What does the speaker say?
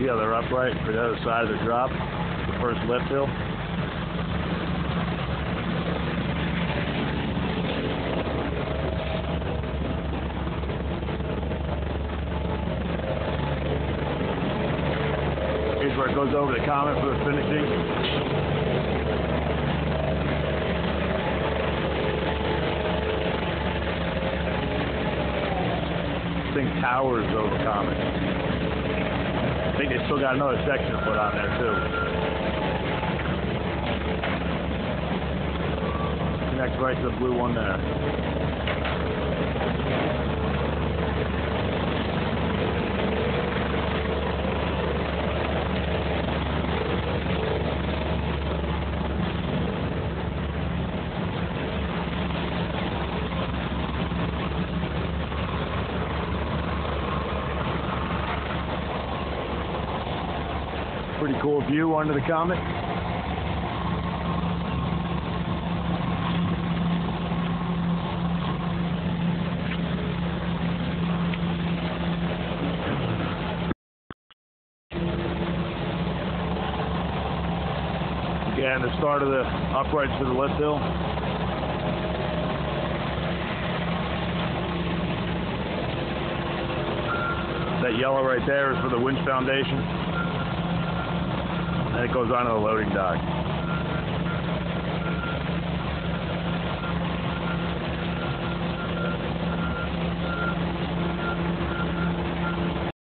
the other upright for the other side of the drop, the first lift hill. Here's where it goes over the comet for the finishing. Towers over comet. They still got another section to put on there too. Next right to the blue one there. Pretty cool view under the comet. Again, the start of the uprights to the lift hill. That yellow right there is for the winch foundation. And it goes onto the loading dock.